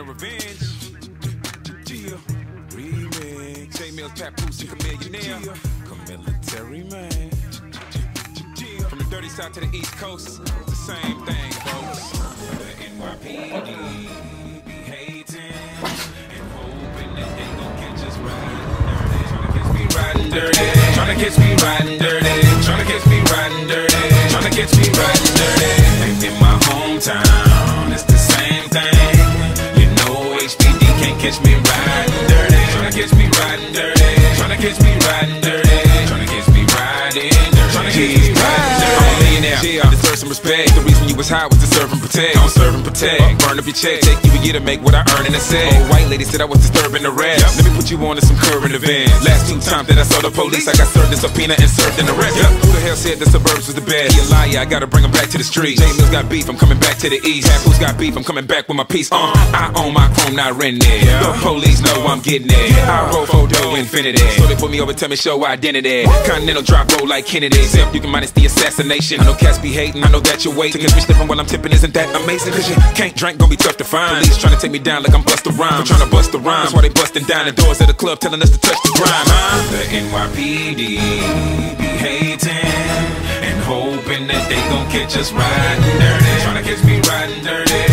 on the revenge. Remix. Jae Millz. Military man. From the dirty south to the east coast, the same thing, folks. The NYPD be hating and hoping that they gon' catch us riding dirty. Tryna catch me riding dirty. Tryna catch me riding dirty. Tryna catch me riding dirty. And in my hometown, catch me riding some respect. The reason you was high was to serve and protect. Don't serve and protect. Burn up your check. Take you a year to make what I earn in a set. Old white lady said I was disturbing the rest. Let me put you on to some current events. Last two times that I saw the police, I got served a subpoena and served in the rest. Yep. Who the hell said the suburbs was the best? He a liar. I gotta bring him back to the streets. Jae Millz got beef. I'm coming back to the east. Who's got beef? I'm coming back with my piece. Uh, I own my chrome, not renting it. The police know I'm getting it. I roll for photo Infiniti. So they put me over, tell me show identity. Continental drop roll like Kennedy. Except you can minus the assassination. I know cats be hating. I know that you're waiting. Cause me slipping while I'm tipping isn't that amazing? Cause you can't drink, gonna be tough to find. Police trying to take me down like I'm Busta Rhymes. Trying to bust the rhymes while they busting down the doors of the club telling us to touch the grime, huh? The NYPD be hating and hoping that they gon' catch us riding dirty. Trying to catch me riding dirty.